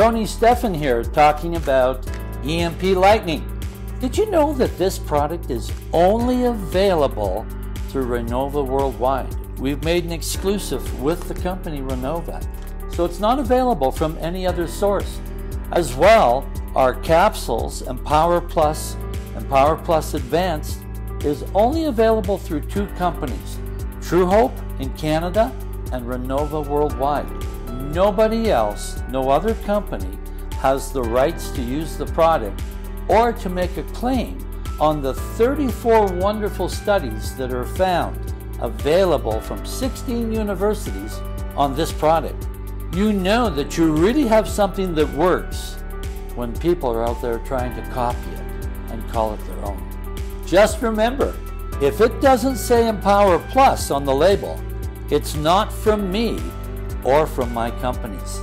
Tony Stephan here talking about EMP Lightning. Did you know that this product is only available through Renova Worldwide? We've made an exclusive with the company Renova, so it's not available from any other source. As well, our capsules and Power Plus and Power Plus Advanced is only available through two companies, True Hope in Canada and Renova Worldwide. Nobody else, no other company, has the rights to use the product or to make a claim on the 34 wonderful studies that are found available from 16 universities on this product. You know that you really have something that works when people are out there trying to copy it and call it their own. Just remember, if it doesn't say Empower Plus on the label, it's not from me or from my companies.